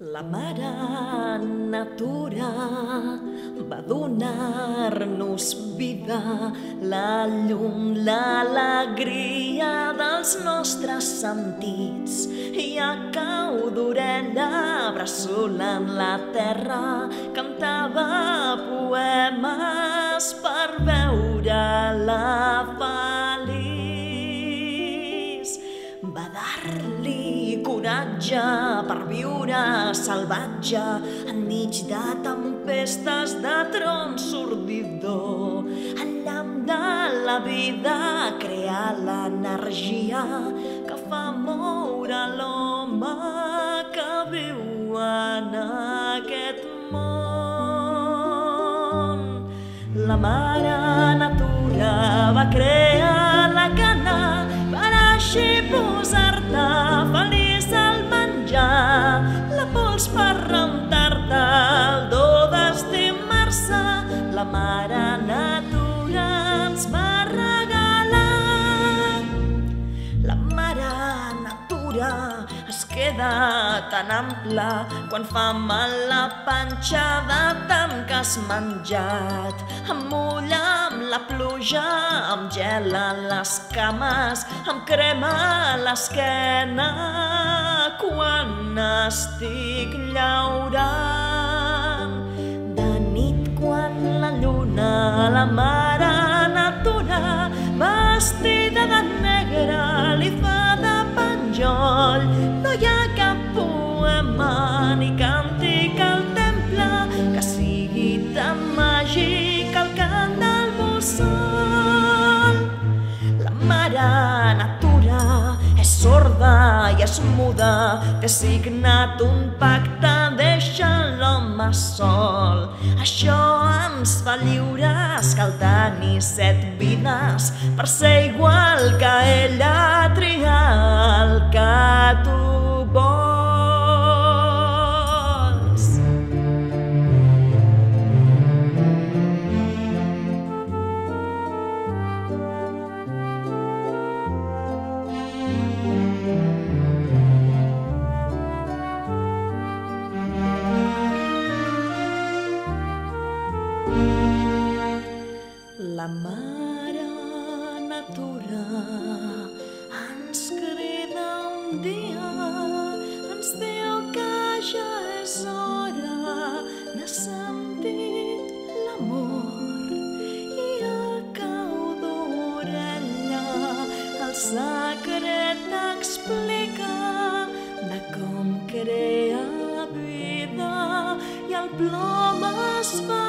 La mare natura va donar-nos vida, la llum, l'alegria dels nostres sentits i a cau d'orella bressolant la terra cantava poemes per veure-la feliç. Va dar-li coratge per viure salvatge enmig de tempestes de tron sordidor. El llamp de la vida crea l'energia que fa moure l'home que viu en aquest món. La mare La mare natura ens va regalar. La mare natura es queda tan ampla quan fa mal la panxa de tant que has menjat. Em mulla amb la pluja, em gela les cames, em crema l'esquena quan estic llaurant. La mare natura, vestida de negre, li fa de penjoll. No hi ha cap poema ni càntic és muda, té signat un pacte, deixa l'home sol. Això ens fa lliures, cal tenir set vides per ser igual que ella, La mare natura ens crida un dia, ens diu que ja és hora de sentir l'amor i a cau d'orella. El secret explica de com crea vida i el plom es fa